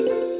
you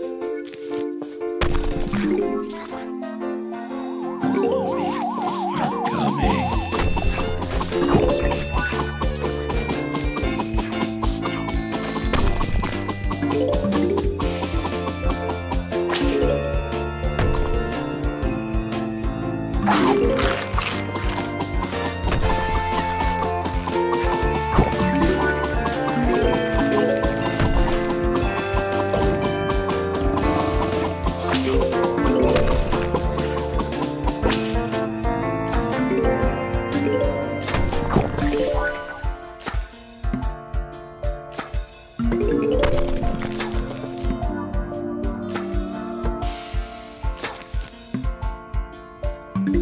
Thank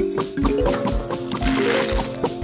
you.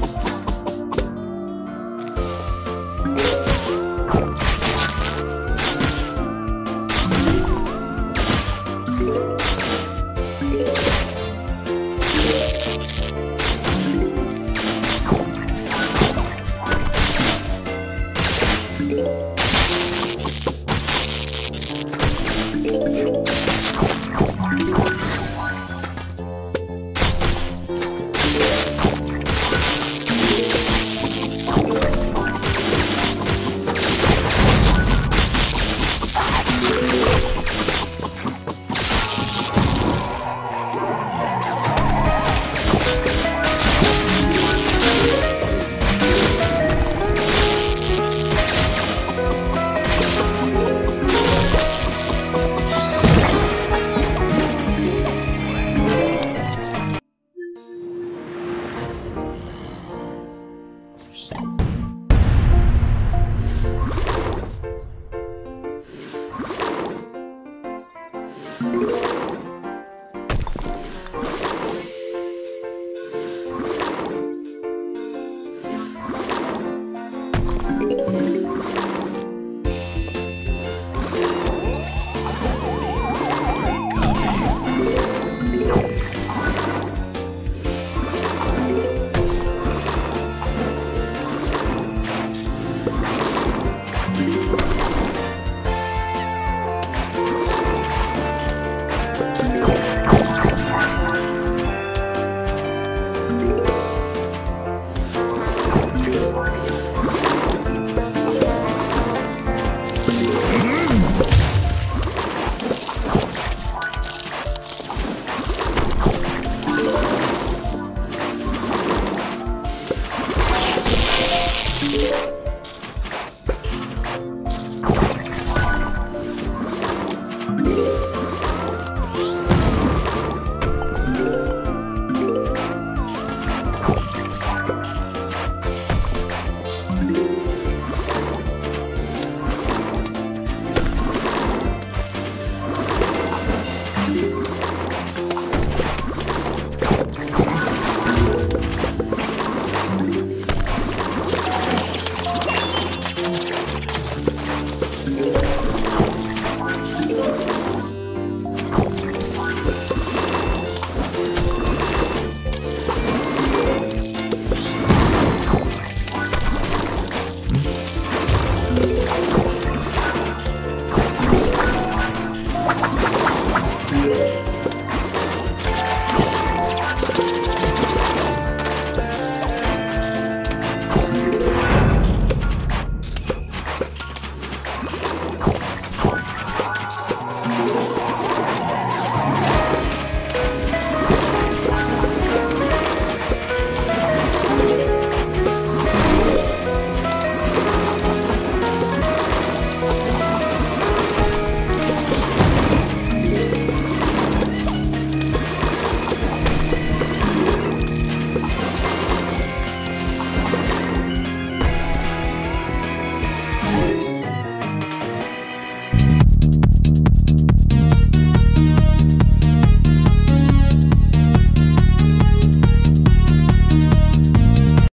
you